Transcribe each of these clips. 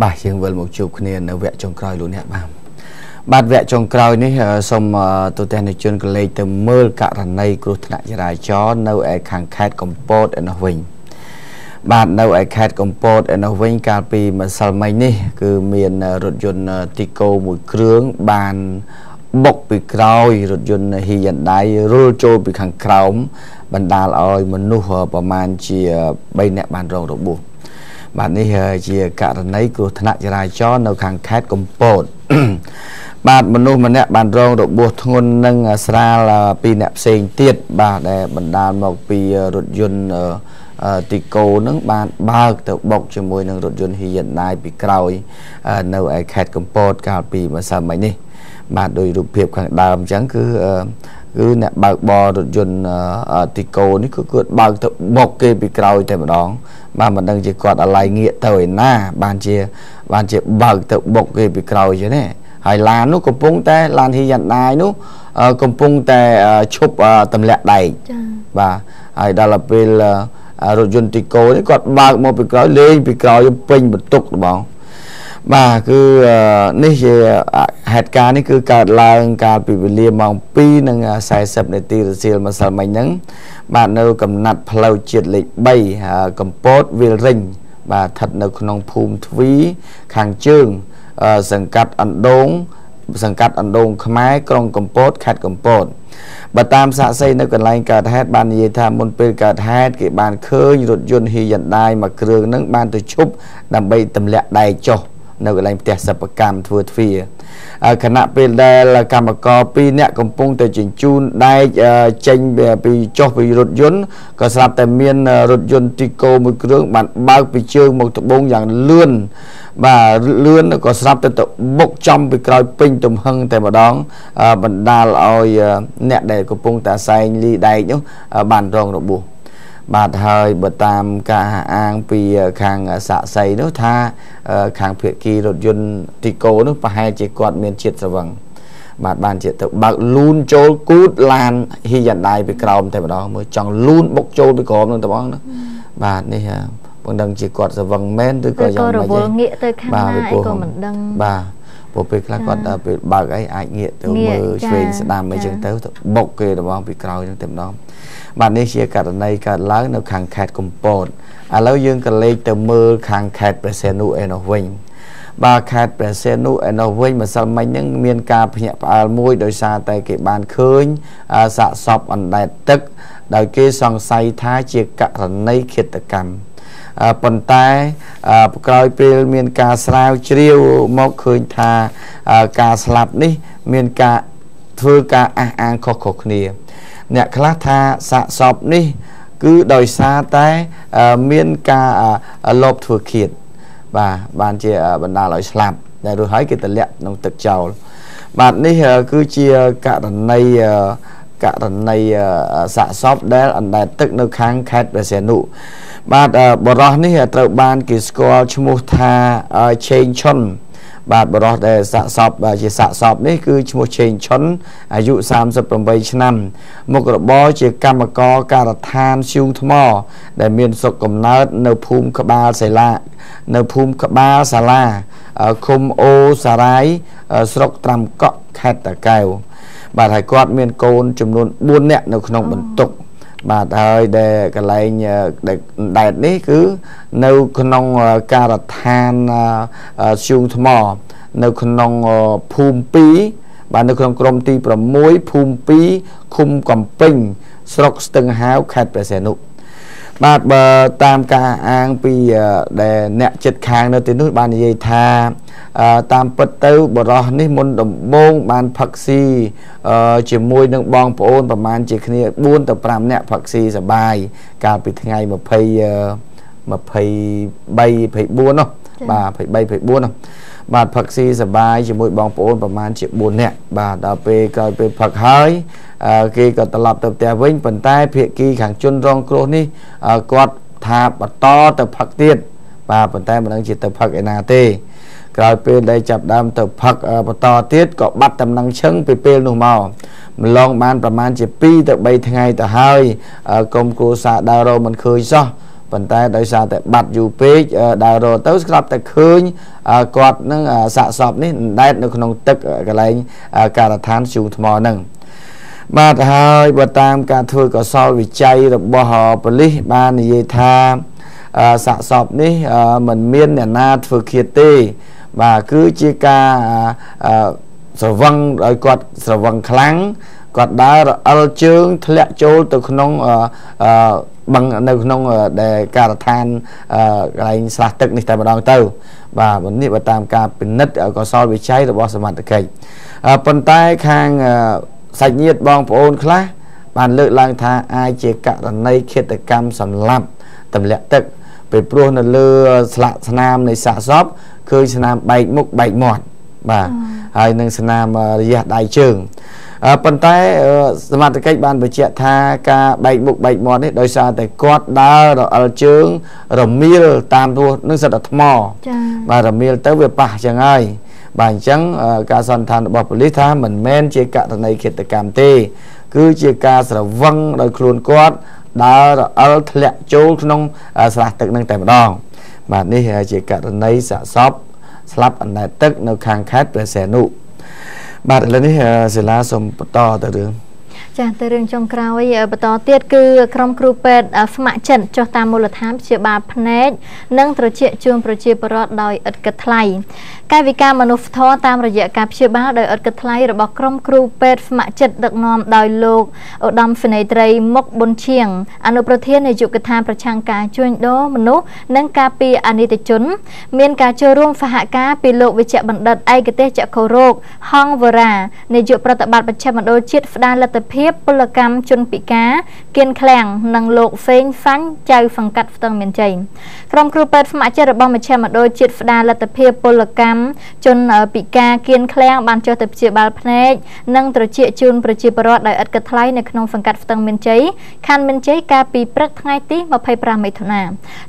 បាទយើងវិលមកជួបគ្នានៅវគ្គចុងក្រោយលោកអ្នកបាទបាទវគ្គចុងក្រោយនេះសូមទូទាំងនិជនកលេចទៅមើលករណីគ្រោះថ្នាក់ចរាចរណ៍នៅឯខាងខេត្តកំពតឯនោះវិញបាទនៅឯខេត្តកំពតឯនោះវិញកាលពីម្សិលមិញនេះគឺមានរថយន្តទីកូមួយគ្រឿងបានបុកពីក្រោយរថយន្ត Hyundai រុលចូលពីខាងក្រោមបណ្ដាលឲ្យមនុស្សប្រមាណជា3នាក់បានរងរបួស បាទនេះជាករណីគ្រោះថ្នាក់ចរាចរណ៍នៅខាងខេត្តកំពតបាទមនុស្សម្នាក់បានរងរបួសធ្ងន់និងស្រាលពីអ្នកផ្សេងទៀតបាទដែលបណ្ដាលមកពីរថយន្តទីកូនឹងបានបើកទៅបុកជាមួយនឹងរថយន្ត Hyundai ពីក្រោយ នៅឯខេត្តកំពតកាលពីម្សិលមិញនេះបាទដោយរូបភាពខាងដើមអញ្ចឹងគឺ គឺអ្នកបើកបររថយន្តទីកូនេះគឺគាត់បើកទៅបុកគេពីក្រោយតែម្ដង បាទមិនដឹងជាគាត់អាឡ័យងាកទៅឯណា បានជា បានជាបើកទៅបុកគេពីក្រោយចឹងណាហើយឡាននោះកំពុងតែឡានហ៊ីយ៉ាន់ដាយនោះកំពុងតែឈប់ទម្លាក់ដែកចា៎បាទហើយដល់ពេលរថយន្តទីកូនេះគាត់បើកមកពីក្រោយលេងពីក្រោយពេញបន្ទុកបង បាទគឺនេះជាហេតុការណ៍នេះគឺកើតឡើងកាលពីវេលាម៉ោង2:40នាទីរសៀលម្សិលមិញហ្នឹងបាទនៅកំណាត់ផ្លូវជាតិលេខ3កំពតវាលរិញបាទស្ថិតនៅក្នុងភូមិទ្វីខាងជើងសង្កាត់អណ្ដូងសង្កាត់អណ្ដូងខ្មែរក្រុងកំពតខេត្តកំពតបើតាមសាកសីនៅកន្លែងកើតហេតុបាននិយាយថាមុនពេលកើតហេតុគេបានឃើញរថយន្តហ៊ីយ៉ាន់ដាយមួយគ្រឿងនឹងបានទៅឈប់ដើម្បីទម្លាក់ដែកចុះ នៅកន្លែងផ្ទះសិប្បកម្មធ្វើទ្វារខណៈពេលដែលកម្មករ2នាក់កំពុងតែជញ្ជូនដែកចេញពីចុះពីរថយន្តក៏ស្រាប់តែមានរថយន្តទីកូមួយគ្រឿងបានបើកពីជើងមកត្បូងយ៉ាងលឿនបាទលឿនក៏ស្រាប់តែទៅបុកចំពីក្រោយពេញទំហឹងតែម្ដងបណ្ដាលឲ្យអ្នកដែលកំពុងតែសែងលីដែកនោះបានរងរបួស បាទហើយបើតាមការអាងពីខាងសាក់សីនោះថា ខាងភៀកគីរថយន្តទីកូនោះប្រហែលជាគាត់មានជាតិស្រវឹងបាទបានជាទៅបើកលូនចូលគូតឡានហ៊ីយ៉ាន់ដៃពីក្រោមតែម្ដងមើលចង់លូនបុកចូលពីក្រោមនឹងតែបងណាបាទនេះបងដឹងជាគាត់ស្រវឹងមែនឬក៏យ៉ាងម៉េចក៏រវល់ងាកទៅខាងណាអីក៏មិនដឹងបាទ ព្រោះពេលខ្លះគាត់ពេលបើកអីអាចងាកទៅមើលឆ្វេងស្ដាំអីចឹងទៅទៅបុកគេរបស់ពីក្រោយហ្នឹងតែម្ដងបាទនេះជាករណីកើតឡើងនៅខាងខេត្តកំពតឥឡូវយើងក៏លេខទៅមើលខាងខេត្តព្រះសីហនុឯនោះវិញបាទខេត្តព្រះសីហនុឯនោះវិញម្សិលមិញហ្នឹងមានការភ្ញាក់ផ្អើលមួយដោយសារតែគេបានឃើញសាកសពអណ្ដែតទឹក ដោយគេសង្ស័យថាជាករណីឃាតកម្ម ប៉ុន្តែក្រោយពេលមានការស្រាវជ្រាវមកឃើញថាការស្លាប់នេះ មានការធ្វើការអះអាងខុសៗគ្នា អ្នកខ្លះថាសាកសពនេះ គឺដោយសារតែមានការលបធ្វើឃាតបាទបានជាបណ្ដាលឲ្យស្លាប់ដែលរួចហើយគេទម្លាក់ក្នុងទឹកចោលបាទនេះគឺជាករណី ករណីសាកសពដែលអណ្ដែតទឹកនៅខាងខេត្តព្រះសីហនុបាទបរោះនេះត្រូវបានគេស្គាល់ឈ្មោះថាឆេងឈុនបាទបរោះដែលសាកសពជាសាកសពនេះគឺឈ្មោះឆេងឈុនអាយុ38ឆ្នាំ មុខរបរជាកម្មករការដ្ឋានសៀងថ្ម ដែលមានសុខកំណើតនៅភូមិក្បាលសិលានៅភូមិក្បាលសាលាឃុំអូសារាយស្រុកត្រាំកក់ខេត្តតាកែវ បាទហើយគាត់មានកូនចំនួន4នាក់នៅក្នុងបន្ទុកបាទហើយដែលកន្លែងដែលដែតនេះគឺនៅក្នុងការដ្ឋានសៀងថ្មនៅក្នុងភូមិ2បាទនៅក្នុងក្រមទី6ភូមិ2ឃុំកំពេញស្រុកស្ទឹងហាវខេត្តព្រះសីហនុ បាទបើតាមការអាងពីដែលអ្នកចិត្តខាងនៅទីនោះបាននិយាយថាតាមពិតទៅបរោះនេះមុនដំបូងបានផឹកស៊ីជាមួយនឹងបងប្អូនប្រហែលជាគ្នា4ទៅ5នាក់ផឹកស៊ីសបាយកាលពីថ្ងៃ20 23 24នោះបាទ23 24នោះ បាទផឹកស៊ីសបាយជាមួយបងប្អូនប្រហែលជា4នាក់បាទដល់ពេលក្រោយពេលផឹកហើយគេក៏ត្រឡប់ទៅផ្ទះវិញប៉ុន្តែភាគីខាងជនរងគ្រោះនេះគាត់ថាបន្តទៅផឹកទៀតបាទប៉ុន្តែមិនដឹងជាទៅផឹកឯណាទេក្រោយពេលដែលចាប់ដើមទៅផឹកបន្តទៀតក៏បាត់តំណែងឈឹងពីពេលនោះមកម្លងបានប្រហែលជា2ទៅ3ថ្ងៃទៅហើយគុំគ្រួសារដើររកមិនឃើញសោះ ប៉ុន្តែដោយសារតែបាត់យូរពេកដើររទៅស្រាប់តែឃើញគាត់នឹងសាកសពនេះដែតនៅក្នុងទឹកកន្លែងការដ្ឋានជូងថ្មហ្នឹងបាទហើយបើតាមការធ្វើកសលវិច័យរបស់ប៉ូលីសបាននិយាយថាសាកសពនេះមិនមានអ្នកណាធ្វើឃាតទេបាទគឺជាការស្រវឹងឲ្យគាត់ស្រវឹងខ្លាំងគាត់ដើររអិលជើងធ្លាក់ចូលទៅក្នុងអឺ បឹងនៅក្នុងដែលការដ្ឋានកន្លែងស្រះទឹកនេះតែម្ដងទៅ បាទនេះបើតាមការពិនិត្យកសលវិច័យរបស់សមត្ថកិច្ចប៉ុន្តែខាងសាច់ញាតិបងប្អូនខ្លះបានលើកឡើងថាអាចជាករណីឃាតកម្មសម្លាប់ទម្លាក់ទឹកពេលព្រោះនៅលើស្លាកស្នាមនៃសាកសពឃើញស្នាមបែកមុខបែកមាត់បាទហើយនឹងស្នាមរយះដៃជើង ប៉ុន្តែសមត្ថកិច្ចបានបញ្ជាក់ថាការបែកមុខបែកមាត់នេះដោយសារតែគាត់ដើររអិលជើង រមៀលតាមរស់នឹងសិតតែថ្មចា៎បាទរមៀលទៅវាប៉ះចឹងហើយបាទអញ្ចឹងការសន្និដ្ឋានរបស់ប៉ូលីសថាមិនមែនជាករណីឃាតកម្មទេ គឺជាការស្រវឹងដោយខ្លួនគាត់ដើររអិលធ្លាក់ចូលក្នុងស្រះទឹកនឹងតែម្ដងបាទនេះជាករណីសាកសពស្លាប់អណ្ដែតទឹកនៅខាងខេត្តព្រះសីហនុ បាទឥឡូវនេះសិលាសូមបន្តទៅរឿង ចាទៅរឿងចុងក្រោយបន្តទៀតគឺក្រុមគ្រូពេទ្យស្ម័គ្រចិត្តចុះតាមមូលដ្ឋានព្យាបាលភ្នែកនិងត្រចៀកជូនប្រជាពលរដ្ឋដោយឥតគិតថ្លៃកាយវិការមនុស្សធម៌តាមរយៈការព្យាបាលដោយឥតគិតថ្លៃរបស់ក្រុមគ្រូពេទ្យស្ម័គ្រចិត្តដឹកនាំដោយលោកឧត្តមសេនីយ៍ត្រីមុកប៊ុនឈៀងអនុប្រធាននាយកដ្ឋានប្រឆាំងការជួញដូរមនុស្សនិងការពារអនិច្ចជន មានការចូលរួមសហការពីលោកវិជ្ជបណ្ឌិតឯកទេសចក្ខុរោគហងវរានាយកប្រតិបត្តិមជ្ឈមណ្ឌលជាតិផ្ដាល់លទ្ធភាពពលកម្មជនពិការគៀនឃ្លាំងនិងលោកហ្វេងហ្វាញ់ចៅសង្កាត់ស្ទឹងមានជ័យក្រុមគ្រូពេទ្យស្ម័គ្រចិត្តរបស់មជ្ឈមណ្ឌលជាតិផ្ដាល់លទ្ធភាពពលកម្មជនពិការគៀនឃ្លាំងបានចុះទៅព្យាបាលភ្នែកនិងត្រចៀកជូនប្រជាពលរដ្ឋដោយឥតគិតថ្លៃនៅក្នុងសង្កាត់ស្ទឹងមានជ័យខណ្ឌមានជ័យកាលពីព្រឹកថ្ងៃទី25មិថុនា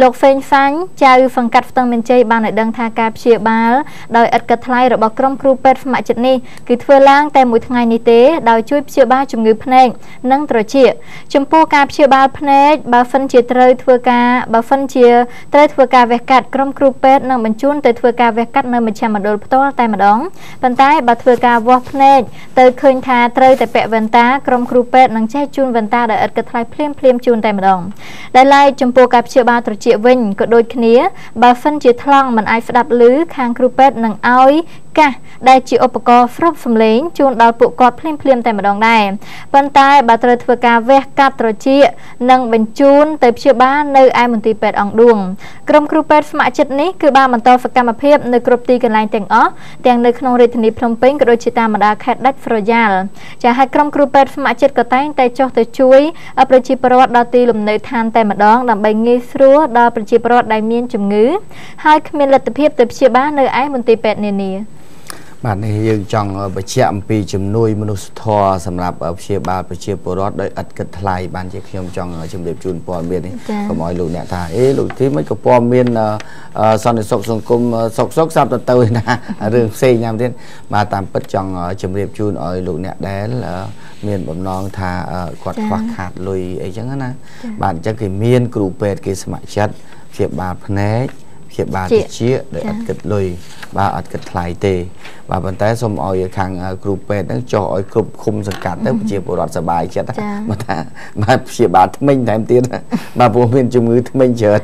លោកហ្វេងហ្វាញ់ចៅសង្កាត់ស្ទឹងមានជ័យបានឲ្យដឹងថាការព្យាបាលដោយឥតគិតថ្លៃរបស់ក្រុមគ្រូពេទ្យស្ម័គ្រចិត្តនេះគឺធ្វើឡើងតែមួយថ្ងៃនេះទេដោយជួយព្យាបាលជំងឺភ្នែកនិងត្រចៀកចំពោះការព្យាបាលភ្នែកបើហ្វិនជាត្រូវធ្វើការបើហ្វិនជាត្រូវធ្វើការវះកាត់ក្រុមគ្រូពេទ្យនឹងបញ្ជូនទៅធ្វើការវះកាត់នៅមជ្ឈមណ្ឌលផ្ទាល់តែម្ដងប៉ុន្តែបើធ្វើការវាស់ភ្នែកទៅឃើញថាត្រូវតែពាក់វ៉ែនតាក្រុមគ្រូពេទ្យនឹងចេះជូនវ៉ែនតាដោយឥតគិតថ្លៃភ្លាមភ្លាមជូនតែម្ដងដែលឡែកចំពោះការព្យាបាលត្រចៀកវិញក៏ដូចគ្នាបើហ្វិនជាថ្លង់មិនអាចស្ដាប់ឮខាងគ្រូពេទ្យនឹងឲ្យកាសដែលជាឧបករណ៍ស្រូបសំឡេងជូនដល់ពួកគាត់ភ្លាមភ្លាមតែម្ដងដែរប៉ុន្តែបើត្រូវធ្វើការវះកាត់ត្រចៀកនិងបញ្ជូនទៅព្យាបាលនៅឯមន្ទីរពេទ្យអង្គឌួងក្រុមគ្រូពេទ្យស្ម័គ្រចិត្តនេះគឺបានបន្តសកម្មភាពនៅគ្រប់ទីកន្លែងទាំងអស់ទាំងនៅក្នុងរាជធានីភ្នំពេញក៏ដូចជាតាមបណ្ដាខេត្តដាច់ស្រយាលចាហើយក្រុមគ្រូពេទ្យស្ម័គ្រចិត្តក៏តែងតែចុះទៅជួយប្រជាពលរដ្ឋដល់ទីលំនៅឋានតែម្ដងដើម្បីងាយស្រួលដល់ប្រជាពលរដ្ឋដែលមានជំងឺហើយគ្មានលទ្ធភាពទៅព្យាបាលនៅឯមន្ទីរពេទ្យនានា បាទនេះយើងចង់បញ្ជាក់អំពីជំនួយមនុស្សធម៌សម្រាប់ព្យាបាលប្រជាពលរដ្ឋដោយឥតគិតថ្លៃបានជាខ្ញុំចង់ជម្រាបជូនព័ត៌មាននេះកុំឲ្យលោកអ្នកថាអេលោកទីមិនក៏ព័ត៌មានសន្តិសុខសង្គមសុខសុខសាប់ទៅទៅណារឿងផ្សេងណាស់ទៀតបាទតាមពិតចង់ជម្រាបជូនឲ្យលោកអ្នកដែលមានបំណងថាគាត់ខ្វះខាតលុយអីចឹងណាបាទអញ្ចឹងគេមានគ្រូពេទ្យគេស្ម័គ្រចិត្តព្យាបាលភ្នែក ព្យាបាលតិចដោយអត់គិតលុយបាទអត់គិតថ្លៃទេ បាទប៉ុន្តែសូមឲ្យខាងគ្រូពេទ្យហ្នឹងចុះឲ្យគ្រប់ឃុំសង្កាត់ទៅប្រជាពលរដ្ឋសប្បាយចិត្តបាទថាបាទព្យាបាលថ្មិញតែមទៀតបាទព្រោះមានជំងឺថ្មិញច្រើន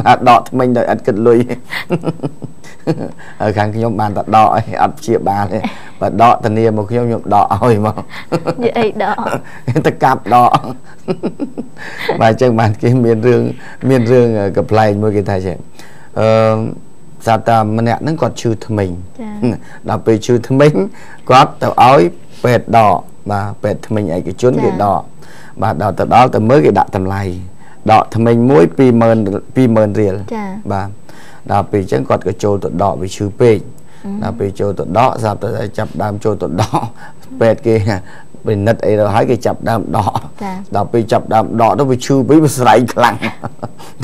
បាទដកថ្មិញដោយអត់គិតលុយ ហើយខាងខ្ញុំបានតែដកឲ្យអត់ព្យាបាលទេបើដកធានាមកខ្ញុំខ្ញុំដកឲ្យមកនិយាយអីដកទៅកាប់ដកបាទអញ្ចឹងបានគេមានរឿងមានរឿងកំ pl ែងមួយគេថាចេះអឺសាប់តាម្នាក់ហ្នឹងគាត់ឈឺថ្មិញដល់ពេលឈឺថ្មិញគាត់ទៅឲ្យពេទ្យដកបាទពេទ្យថ្មិញឯកជនគេដកបាទដល់ទៅដល់ទៅមើលគេដាក់តម្លៃដកថ្មិញមួយ20000 20000រៀលចាបាទ ដល់ពេលអញ្ចឹងគាត់ក៏ចូលទៅដកវាឈឺពេកដល់ពេលចូលទៅដកស្រាប់តែចាប់ដើមចូលទៅដកពេទ្យគេពិនិត្យអីទៅហើយគេចាប់ដើមដកចាដល់ពេលចាប់ដើមដកទៅវាឈឺពេកវាស្រែកខ្លាំង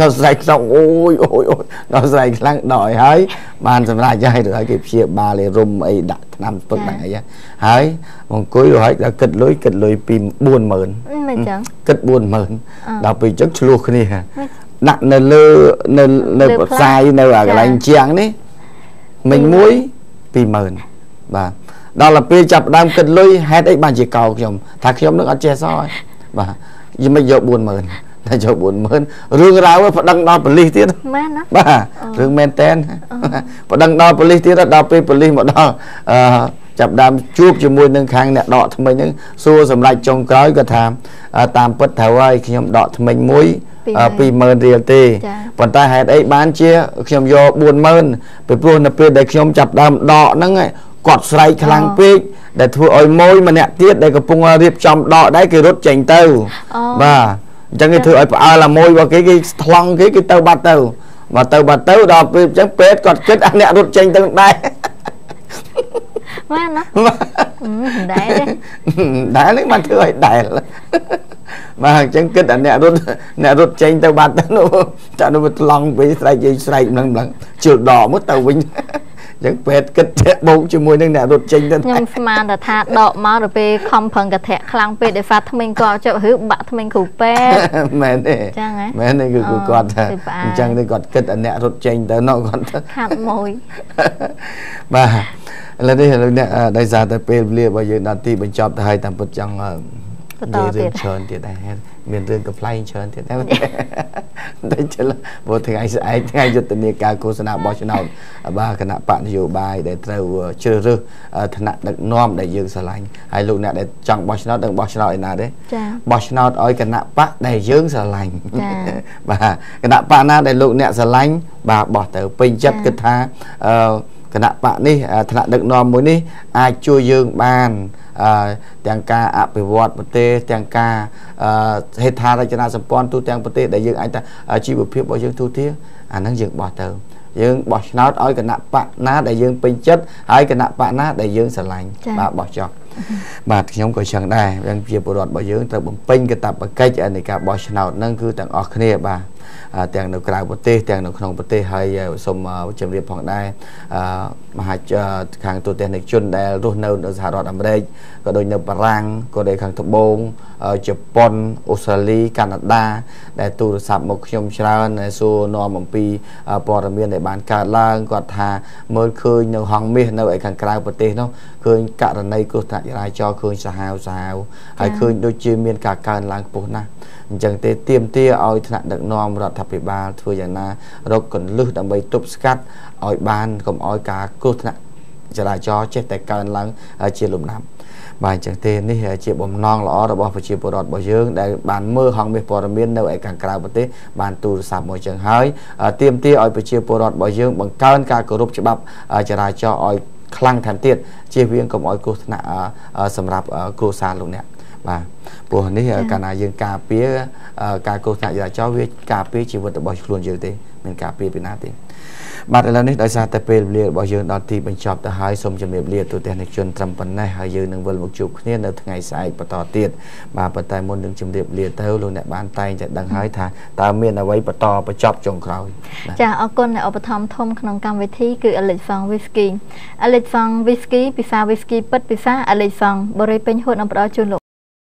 ដល់ស្រែកខ្លាំងអូយអូយអូយដល់ស្រែកខ្លាំងដកឲ្យហើយបានសម្រាប់ចាស់ទៅហើយគេព្យាបាលឯរុំអីដាក់ថ្នាំពឹកដាក់អីហើយអង្គុយទៅហើយដល់គិតលុយគិតលុយពី40000មិនអញ្ចឹងគិត40000ដល់ពេលអញ្ចឹងឆ្លោះគ្នាមិន ដាក់នៅលើនៅនៅលើផ្សាយនៅអាកន្លែងចាជាងនេះមិញមួយ20000បាទដល់ទៅពេលចាប់ផ្ដើមគិតលុយហេតុអីបានជាកោខ្ញុំថាខ្ញុំនឹងអត់ចេះសោះហើយបាទយមិនយក40000តែយក40000រឿងរ៉ាវហ្នឹងប្តឹងដល់ប៉ូលីសទៀតមែនណាបាទរឿងមែនតែនប្តឹងដល់ប៉ូលីសទៀតដល់ពេលប៉ូលីសមកដល់អឺចាប់ផ្ដើមជួបជាមួយនឹងខាងអ្នកដកថ្មិញហ្នឹងសួរសម្រាប់ចុងក្រោយគាត់ថាអឺតាមពិតត្រូវហើយខ្ញុំដកថ្មិញមួយអឺ 20000រៀលទេចាប៉ុន្តែហេតុអីបានជាខ្ញុំយក40000ពីព្រោះនៅពេលដែលខ្ញុំចាប់ផ្ដើមដកហ្នឹងឯងគាត់ស្រែកខ្លាំងពេកដែលធ្វើឲ្យមួយម្នាក់ទៀតដែលកំពុងរៀបចំដកដែរគេរត់ចេញទៅអូបាទអញ្ចឹងគេធ្វើឲ្យផ្អើលអាមួយរបស់គេគេថ្លង់គេគេទៅបាត់ទៅមកទៅបាត់ទៅដល់ពេលអញ្ចឹងពេទ្យគាត់គិតអាអ្នករត់ចេញទៅដែរ មែនណាអឺមិនដែរទេដែលនេះបានធ្វើឲ្យដែលបាទអញ្ចឹងគិតអាអ្នករត់អ្នករត់ចេញទៅបាត់ទៅនោះតែនោះវាថ្លង់ពេកស្រែកយាយស្រែកម្លឹងម្លឹងជិលដកមកទៅវិញអញ្ចឹងពេទ្យគិតធាក់បោកជាមួយនឹងអ្នករត់ចេញទៅខ្ញុំស្មានតែថាដកមកទៅពេលខំប្រឹងកធាក់ខ្លាំងពេកដោយសារថ្មីងក៏ចុះឬបាក់ថ្មីងគ្រូពេទ្យមែនទេចឹងហ៎មែនទេគឺអូគឺគាត់ថាគឺផ្អើលអញ្ចឹងទេគាត់គិតអាអ្នករត់ចេញទៅនោះគាត់ថាខាត់មួយបាទឥឡូវនេះលោកអ្នកអឺដោយសារតែពេលវេលារបស់យើងដល់ទីបញ្ចប់ទៅហើយតាមពិតចង់អឺបន្តនិយាយរឿងទៀតច្រើនទៀតដែរ មានរឿងកំ pl ែងច្រើនទៀតដែរតែជិលព្រោះថ្ងៃស្អែកថ្ងៃយុទ្ធនាការឃោសនាបោះឆ្នោតបាទគណៈបកនយោបាយដែលត្រូវជ្រើសរើសអឺឋានៈដឹកនាំដែលយើងស្រឡាញ់ហើយលោកអ្នកដែលចង់បោះឆ្នោតនឹងបោះឆ្នោតឯណាទេចាបោះឆ្នោតឲ្យគណៈបកដែលយើងស្រឡាញ់ចាបាទគណៈបកណាដែលលោកអ្នកស្រឡាញ់បាទបោះទៅពេញចិត្តចាគិតថាអឺ គណៈបកនេះអឺថ្នាក់ដឹកនាំមួយនេះអាចជួយយើងបានអឺទាំងការអភិវឌ្ឍប្រទេសទាំងការអឺហេដ្ឋារចនាសម្ព័ន្ធទូទាំងប្រទេសដែលយើងអាចថាអឺជីវភាពរបស់យើងទូទាអាហ្នឹងយើងបោះទៅយើងបោះឆ្នោតឲ្យគណៈបកណាដែលយើងពេញចិត្តហើយគណៈបកណាដែលយើងស្រឡាញ់ចា៎បាទបោះចោះបាទខ្ញុំក៏ចឹងដែរយ៉ាងជាពលរដ្ឋរបស់យើងត្រូវបំពេញកាតព្វកិច្ចនៃការបោះឆ្នោតហ្នឹងគឺទាំងអស់គ្នាបាទអឺ ទាំងនៅក្រៅប្រទេសទាំងនៅក្នុងប្រទេសហើយសូមអឺជម្រាបផងដែរអឺមហាជខាងទូតនិកជនដែលរស់នៅនៅសហរដ្ឋអាមេរិកក៏ដូចនៅបារាំងក៏ដូចខាងត្បូងអឺជប៉ុនអូស្ត្រាលីកាណាដាដែលទូរស័ព្ទមកខ្ញុំច្រើនដែលសួរនាំអំពីអឺព័ត៌មានដែលបានកើតឡើងគាត់ថាមើលឃើញនៅហងមាសនៅឯខាងក្រៅប្រទេសនោះឃើញករណីគ្រោះថ្នាក់ចរាចរណ៍ឃើញសាហាវសាហាវហើយឃើញដូចជាមានការកើនឡើងខ្ពស់ណាស់ អញ្ចឹងទេទៀមទាឲ្យថ្នាក់ដឹកនាំរដ្ឋាភិបាលធ្វើយ៉ាងណារកកន្លឹះដើម្បីទប់ស្កាត់ឲ្យបានកុំឲ្យការគ្រោះថ្នាក់ចរាចរណ៍ចេះតែកើនឡើងហើយជាលំដាប់បាទអញ្ចឹងទេនេះជាបំណងល្អរបស់ប្រជាពលរដ្ឋរបស់យើងដែលបានមើលហងមាសព័ត៌មាននៅឯខាងក្រៅប្រទេសបានទូរស័ព្ទមកអញ្ចឹងហើយទៀមទាឲ្យប្រជាពលរដ្ឋរបស់យើងបង្កើនការគោរពច្បាប់ចរាចរណ៍ឲ្យខ្លាំងថែមទៀតជៀសវាងកុំឲ្យគ្រោះថ្នាក់អឺអឺសម្រាប់អឺគ្រួសារលោកអ្នក បាទព្រោះនេះកាលណាយើងការពារអឺការគ្រោះថ្នាក់ចរាចរណ៍វាការពារជីវិតរបស់ខ្លួនយើងទេមិនការពារពីណាទេបាទឥឡូវនេះដោយសារតែពេលវេលារបស់យើងដល់ទីបញ្ចប់ទៅហើយសូមជម្រាបលាទូទាំងអ្នកជនត្រឹមប៉ុណ្ណេះហើយយើងនឹងវិលមកជួបគ្នានៅថ្ងៃស្អែកបន្តទៀតបាទប៉ុន្តែមុននឹងជម្រាបលាទៅលោកអ្នកបានតែងតែដឹងហើយថាតើមានអ្វីបន្តបញ្ចប់ចុងក្រោយបាទចាអរគុណអ្នកឧបត្ថម្ភធំក្នុងកម្មវិធីគឺ Alex Fong Whisky Alex Fong Whisky ពិសា Whisky ពិតពិសា Alex Fong បរិយាពេញហួតនឹងផ្ដល់ជូនលោក